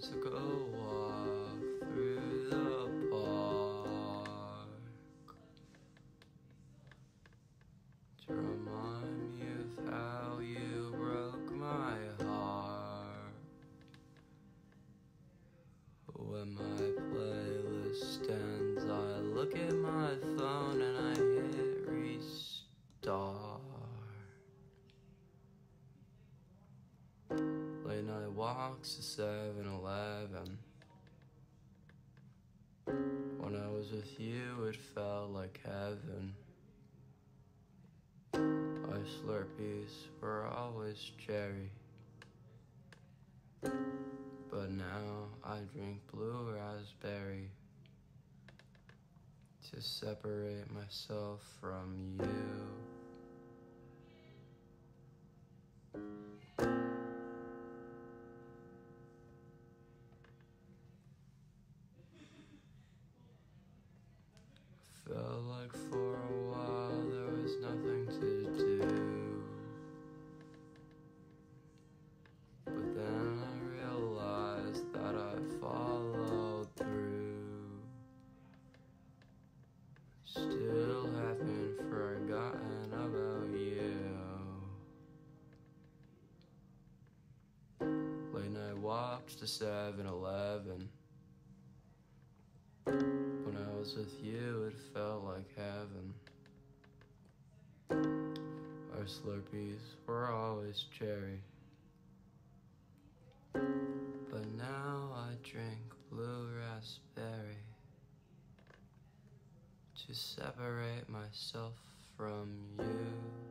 took a walk through the park to remind me of how you broke my heart. When my playlist ends, I look at my phone and I hit restart. Walks to 7 Eleven. When I was with you, it felt like heaven. Our Slurpees were always cherry. But now I drink blue raspberry to separate myself from you. Felt like for a while there was nothing to do. But then I realized that I followed through. Still haven't forgotten about you. Late night walks to 7 Eleven. I was with you, it felt like heaven. Our Slurpees were always cherry. But now I drink blue raspberry to separate myself from you.